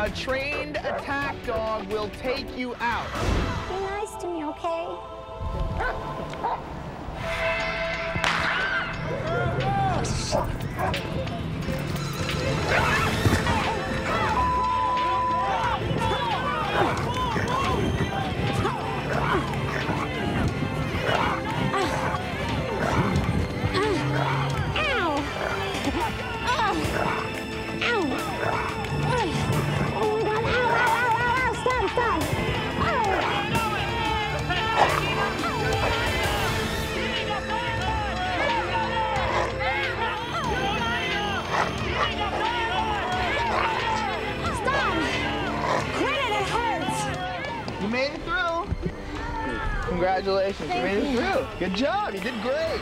A trained attack dog will take you out. Be nice to me, okay? Made it through. Congratulations, you made it through. Good job, you did great.